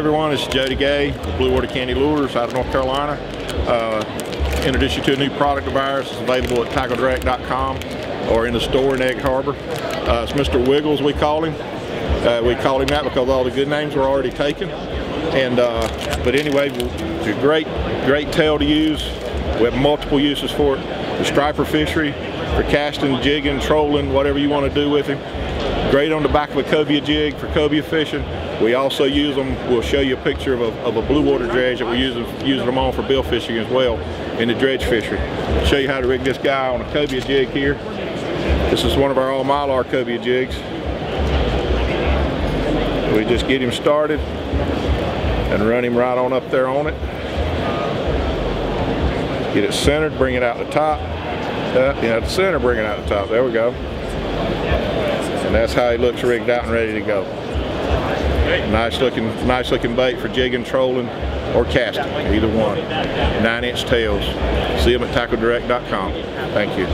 everyone. It's Jody Gay, Blue Water Candy Lures out of North Carolina. Uh, introduce you to a new product of ours. It's available at tackledirect.com or in the store in Egg Harbor. Uh, it's Mr. Wiggles, we call him. Uh, we call him that because all the good names were already taken. And uh, but anyway, it's a great, great tail to use. We have multiple uses for it. The striper fishery, for casting, jigging, trolling, whatever you want to do with him. Great on the back of a cobia jig for cobia fishing. We also use them, we'll show you a picture of a, of a blue water dredge that we're using, using them on for bill fishing as well in the dredge fishery. Show you how to rig this guy on a cobia jig here. This is one of our all mylar cobia jigs. We just get him started and run him right on up there on it. Get it centered, bring it out the top. Uh, you know, the center, bring it out the top. There we go. And that's how he looks rigged out and ready to go. Nice looking, nice looking bait for jigging, trolling, or casting, either one. Nine inch tails. See them at tackledirect.com. Thank you.